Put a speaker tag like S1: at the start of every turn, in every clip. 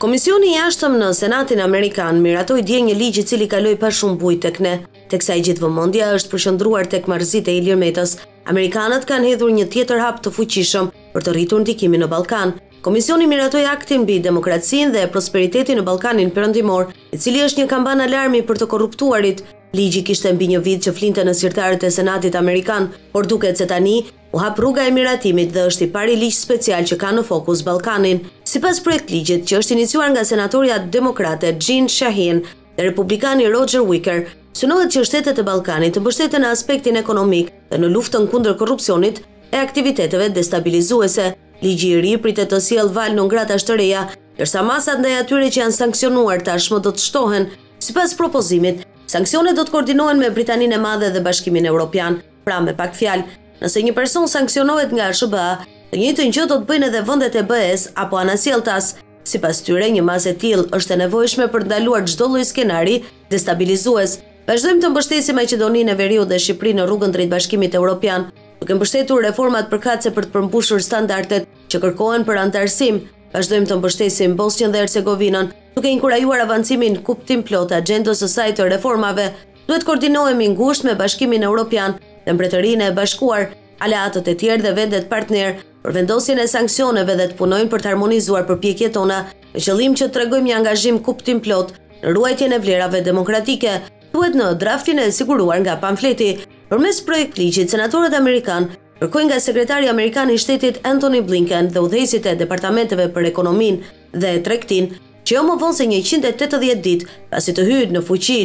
S1: Komisioni i jashtëm në Senatin Amerikan miratoi dje një ligj i cili kaloi pa shumë bujë tek ne, teksa e gjithë vëmendja është përqendruar tek marrëzitë e Ilir Metës. Amerikanët kanë hedhur një tjetër hap të fuqishëm për të rritur ndikimin në Ballkan. Komisioni miratoi aktin mbi demokracinë dhe prosperitetin në Ballkanin Perëndimor, I cili është një kambanë alarmi për të korruptuarit. Ligji kishte mbi një vit që flinte në sirtarët e Senatit amerikan, por duket se tani u hap rruga e miratimit dhe është i pari ligj special që ka në fokus Ballkanin. Sipas projektligjit, që është iniciuar nga senatorja demokrate Jeanne Shaheen dhe republikani Roger Wicker, synohet që shtetet e Ballkanit të mbështeten në aspektin ekonomik dhe në luftën kundër korrupsionit e aktiviteteve destabilizuese. Ligji i ri pritet të sjellë valë non gratash të reja, ndërsa masat ndaj atyre që janë sanksionuar tashmë do të shtohen. Sipas propozimit, sanksionet do të koordinohen me Britaninë e Madhe dhe Bashkimin Evropian. Pra, me pak fjalë, nëse një person sanksionohet nga SHBA, të njëjtën gjë do të bëjnë edhe vendet e BE-së apo anasjelltas. Sipas tyre, një masë e tillë është e nevojshme për të ndaluar çdo lloj skenari destabilizues. Vazhdojmë të mbështesim Maqedoninë e Veriut dhe Shqipërinë në rrugën drejt Bashkimit Evropian, duke mbështetur reformat përkatëse për të përmbushur standardet që kërkohen për anëtarësim. Vazhdojmë të mbështesim Bosnjën dhe Hercegovinën, duke inkurajuar avancimin kuptimplotë të axhendës së saj të reformave. Duhet të koordinohemi ngushtë me Bashkimin Evropian dhe Mbretërinë e Bashkuar, aleatët e tjerë dhe vendet partnerë, për vendosjen e sanksioneve dhe të punojnë për të harmonizuar përpjekjet tona me qëllim që të tregojmë një angazhim kuptimplotë në ruajtjen e vlerave demokratike, thuhet në draftin e siguruar nga pamfleti përmes projektligjit. Senatorët amerikanë kërkojnë nga Sekretari amerikan i Shtetit Antony Blinken dhe udhëheqësit e departamenteve për ekonominë dhe tregtinë që jo më vonë se njëqind e tetëdhjetë ditë pasi të hyjë në fuqi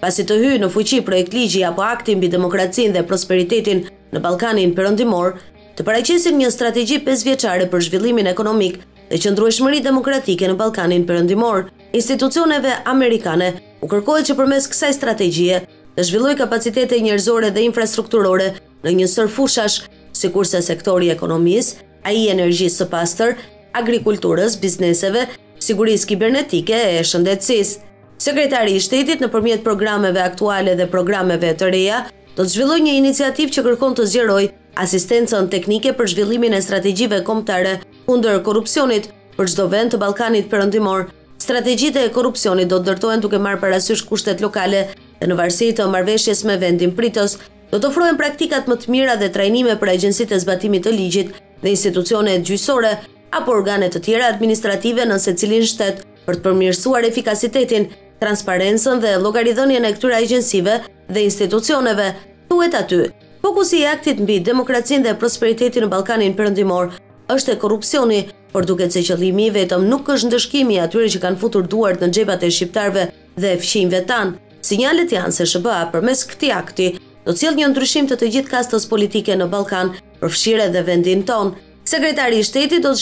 S1: pasi të hyjë në fuqi projektligji apo Akti mbi demokracinë dhe prosperitetin në Ballkanin Perëndimor, të paraqesin një strategji pesëvjeçare për zhvillimin ekonomik dhe qëndrueshmëri demokratike në Ballkanin Perëndimor. Institucioneve amerikane u kërkohet që përmes kësaj strategjie të zhvillojë kapacitete njerëzore dhe infrastrukturore në një sërë fushash, sikurse sektori i ekonomisë, ai i energjisë së pastër, agrikulturës, bizneseve, sigurisë kibernetike e shëndetësisë. Sekretari i Shtetit, nëpërmjet programeve aktuale dhe programeve të reja, do të zhvillojë një iniciativë që kërkon të zgjerojë asistencën teknike për zhvillimin e strategjive kombëtare kundër korrupsionit për çdo vend të Ballkanit Perëndimor. Strategjitë e korrupsionit do të ndërtohen duke marrë parasysh kushtet lokale dhe në varësi të marrëveshjes me vendin pritës. Do të ofrohen praktikat më të mira dhe trajnime për agjencitë e zbatimit të ligjit dhe institucionet gjyqësore apo organe të tjera administrative në secilin shtet për të përmirësuar efikasitetin, transparencën dhe llogaridhënien e këtyre agjencive dhe institucioneve, thuhet aty. Fokusi i aktit mbi demokracinë dhe prosperitetin në Ballkanin Perëndimor është te korrupsioni, por duket se qëllimi i vetëm nuk është ndëshkimi i atyre që kanë futur duart në xhepat e shqiptarëve dhe fqinjve tanë. Sinjalet janë se SHBA përmes këtij akti do të sjellë një ndryshim të të gjithë kastës politike në Ballkan, përfshirë edhe vendin tonë. Sekretari i Shtetit do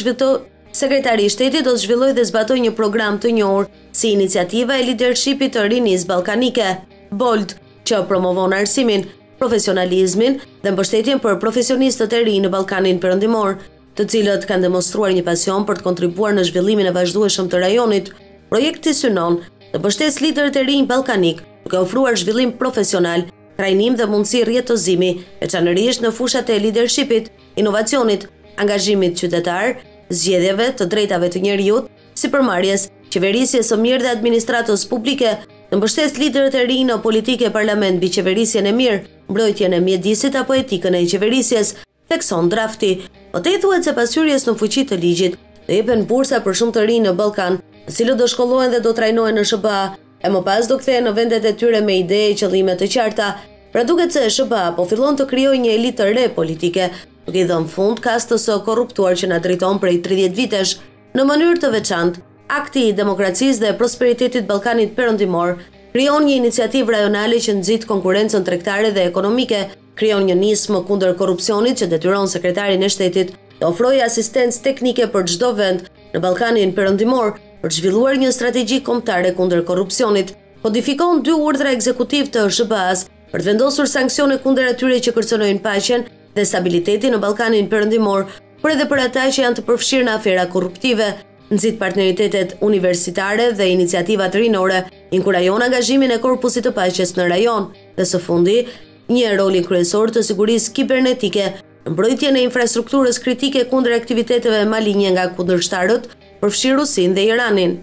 S1: të zhvillojë dhe zbatojë një program të njohur si iniciativa e lidershipit të rinisë ballkanike, BOLD, që promovon arsimin, profesionalizmin dhe mbështetjen për profesionistët e rinj në Ballkanin Perëndimor, të cilët kanë demonstruar një pasion për të kontribuar në zhvillimin e vazhdueshëm të rajonit. Projekti synon të mbështesë liderët e rinj ballkanikë, duke ofruar zhvillim profesional, trajnim dhe mundësi rrjetëzimi, veçanërisht në fushat e lidershipit, inovacionit, angazhimit qytetar, zgjedhjeve, të drejtave të njeriut, sipërmarrjes, qeverisjes së mirë dhe administratës publike, të mbështetë liderët e rinj në politikë e parlament mbi qeverisjen e mirë, mbrojtjen e mjedisit apo etikën e qeverisjes, thekson drafti. Më tej thuhet se pas hyrjes në fuqi të ligjit, do jepen bursa për shumë të rinj në Ballkan, të cilët do shkollohen dhe do trajnohen në SHBA, e më pas do kthehen në vendet e tyre me ide e qëllime të qarta. Pra duket se SHBA po fillon të krijojë një elitë të re politike, duke i dhënë fund kastës së korruptuar që na drejton prej tridhjetë vitesh. Në mënyrë të veçantë, Akti i Demokracisë dhe Prosperitetit Ballkanit Perëndimor krijon një iniciativë rajonale që nxit konkurrencën tregtare dhe ekonomike, krijon një nismë kundër korrupsionit që detyron Sekretarin e Shtetit të ofrojë asistencë teknike për çdo vend në Ballkanin Perëndimor për të zhvilluar një strategji kombëtare kundër korrupsionit, kodifikon dy urdhra ekzekutivë të SHBA-së për të vendosur sanksione kundër atyre që kërcënojnë paqen dhe stabilitetin në Ballkanin Perëndimor, por edhe për ata që janë të përfshirë në afera korruptive, nxit partneritetet universitare dhe iniciativat rinore, inkurajon angazhimin e Korpusit të Paqes në rajon dhe, së fundi, njeh rolin kryesor të sigurisë kibernetike në mbrojtjen e infrastrukturës kritike kundër aktiviteteve malinje nga kundërshtarët, përfshirë Rusinë dhe Iranin.